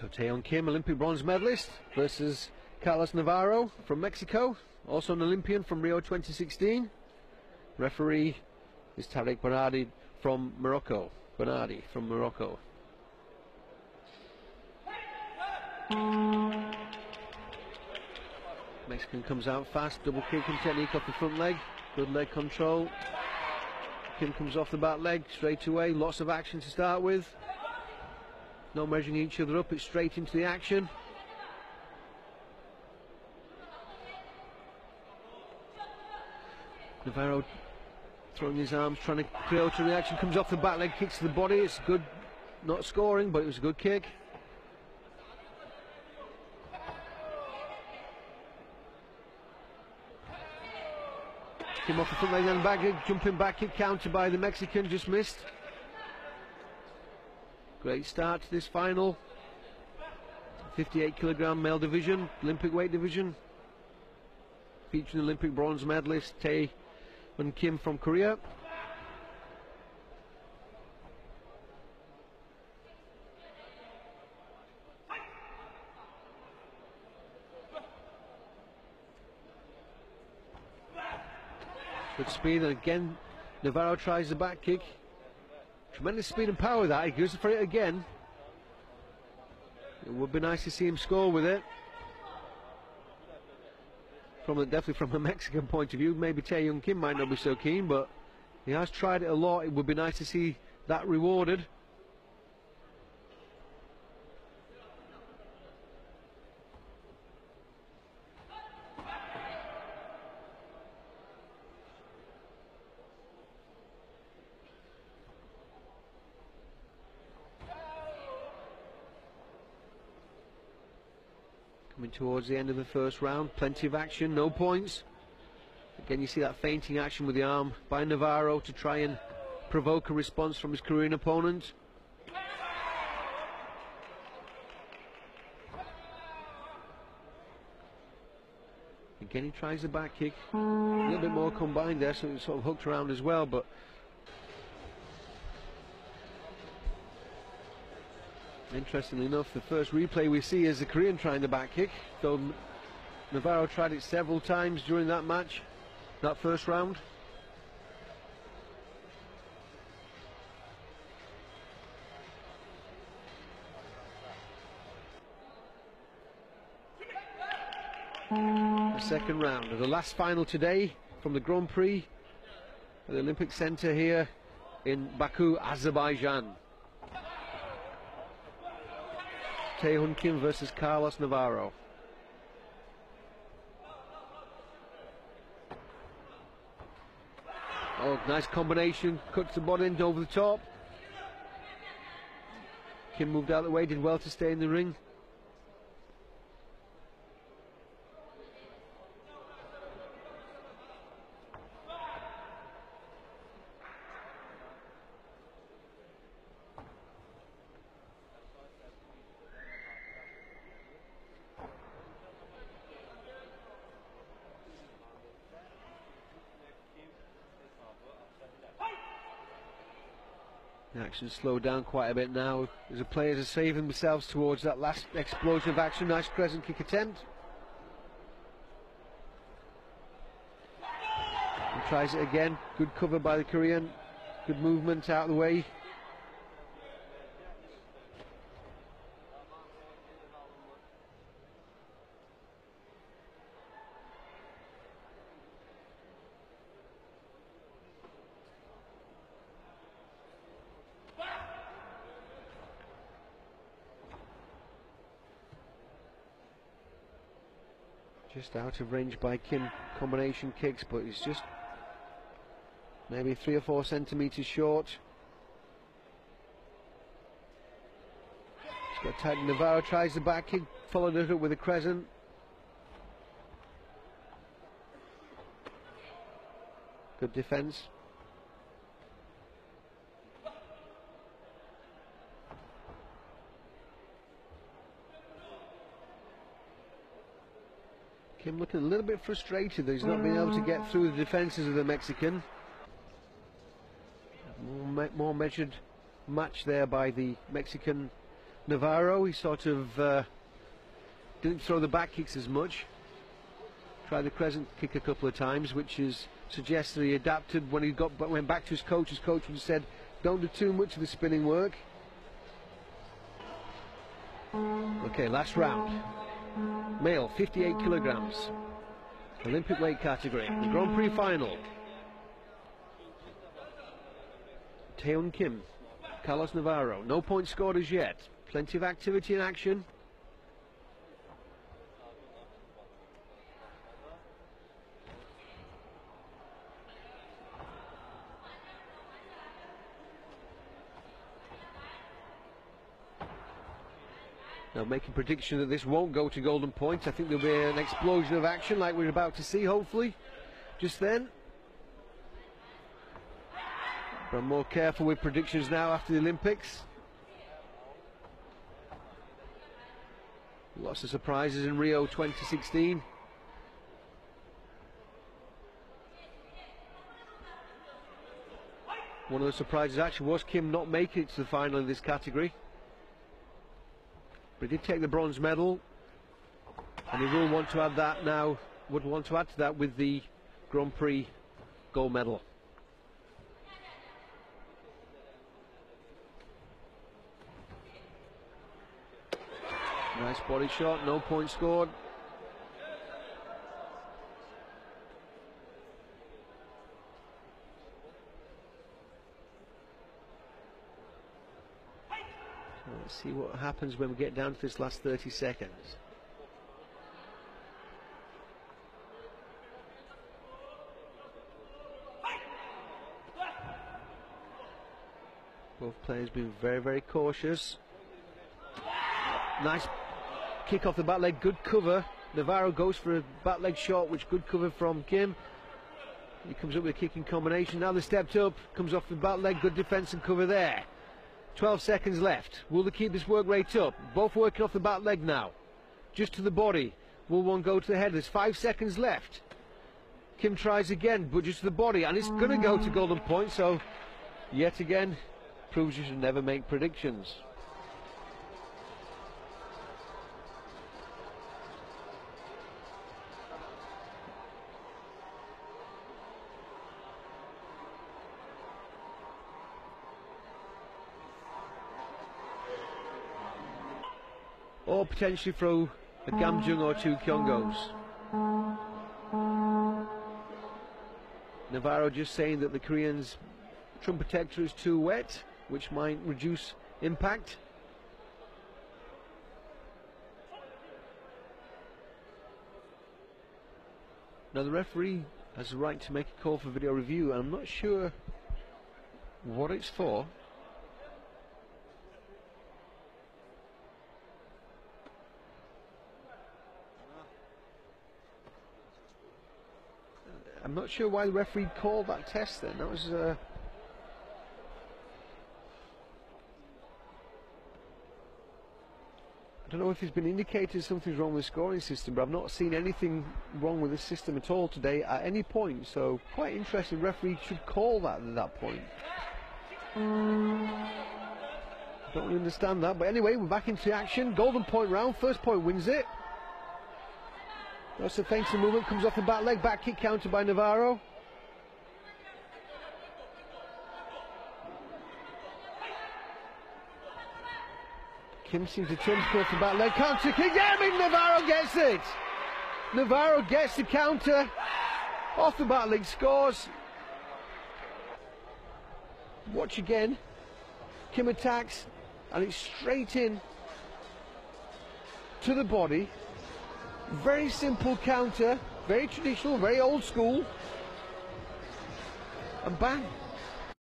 So Taeyeon Kim, Olympic bronze medalist, versus Carlos Navarro from Mexico, also an Olympian from Rio 2016. Referee is Tarek Bernardi from Morocco. Bernardi from Morocco. Mexican comes out fast, double kicking technique off the front leg, good leg control. Kim comes off the back leg straight away, lots of action to start with. No measuring each other up, it's straight into the action. Navarro throwing his arms, trying to create a reaction, comes off the back leg, kicks to the body. It's good, not scoring, but it was a good kick. Came off the front leg and back jumping back kick, counter by the Mexican, just missed. Great start to this final. 58 kilogram male division, Olympic weight division. Featuring Olympic bronze medalist Tae and Kim from Korea. Good speed, and again, Navarro tries the back kick. Tremendous speed and power that, he goes for it again. It would be nice to see him score with it. From a, definitely from a Mexican point of view, maybe Taeyeon Kim might not be so keen, but he has tried it a lot. It would be nice to see that rewarded. Coming towards the end of the first round, plenty of action, no points. Again, you see that feinting action with the arm by Navarro to try and provoke a response from his Korean opponent. Again, he tries the back kick. A little bit more combined there, so it's sort of hooked around as well, but Interestingly enough, the first replay we see is the Korean trying the back kick, though Navarro tried it several times during that match, that first round. The second round of the last final today from the Grand Prix at the Olympic Center here in Baku, Azerbaijan. Taehoon Kim versus Carlos Navarro. Oh, nice combination. Cuts the body in over the top. Kim moved out of the way, did well to stay in the ring. The action slowed down quite a bit now as the players are saving themselves towards that last explosion of action. Nice crescent kick attempt. Tries it again. Good cover by the Korean. Good movement out of the way. Just out of range by Kim combination kicks, but he's just maybe three or four centimetres short. He's got tight. Navarro tries the back kick, followed it up with a crescent. Good defence. Kim looking a little bit frustrated that he's not been able to get through the defences of the Mexican. More, me more, measured match there by the Mexican Navarro. He sort of uh, didn't throw the back kicks as much. Tried the crescent kick a couple of times, which is suggests that he adapted when he got went back to his coach. His coach said, "Don't do too much of the spinning work." Okay, last round. Male, 58 kilograms. Olympic weight category. The Grand Prix final. Taeun Kim, Carlos Navarro. No points scored as yet. Plenty of activity in action. Now making prediction that this won't go to golden points. I think there'll be an explosion of action like we're about to see, hopefully, just then. But I'm more careful with predictions now after the Olympics. Lots of surprises in Rio 2016. One of the surprises actually was Kim not making it to the final in this category. But he did take the bronze medal, and he will want to add that now, would want to add to that with the Grand Prix gold medal. Nice body shot, no point scored. See what happens when we get down to this last 30 seconds. Both players being very, very cautious. Nice kick off the back leg, good cover. Navarro goes for a back leg shot, which good cover from Kim. He comes up with a kicking combination. Now they stepped up, comes off the back leg, good defence and cover there. 12 seconds left. Will they keep this work rate up? Both working off the back leg now. Just to the body. Will one go to the head? There's five seconds left. Kim tries again, but just to the body, and it's going to go to golden point. So, yet again, proves you should never make predictions. Or potentially throw a Gamjeom or two Kyong-gos. Navarro just saying that the Koreans' trunk protector is too wet, which might reduce impact. Now the referee has the right to make a call for video review, and I'm not sure what it's for. I'm not sure why the referee called that test then. That was. Uh, I don't know if it's been indicated something's wrong with the scoring system, but I've not seen anything wrong with the system at all today at any point. So quite interesting. Referee should call that at that point. Don't really understand that, but anyway, we're back into action. Golden point round. First point wins it. That's a feinting movement, comes off the back leg, back kick counter by Navarro. Kim seems to turn off the back leg, counter kick, yeah, I mean, Navarro gets it! Navarro gets the counter, off the back leg, scores. Watch again, Kim attacks, and it's straight in to the body. Very simple counter, very traditional, very old school. And bang,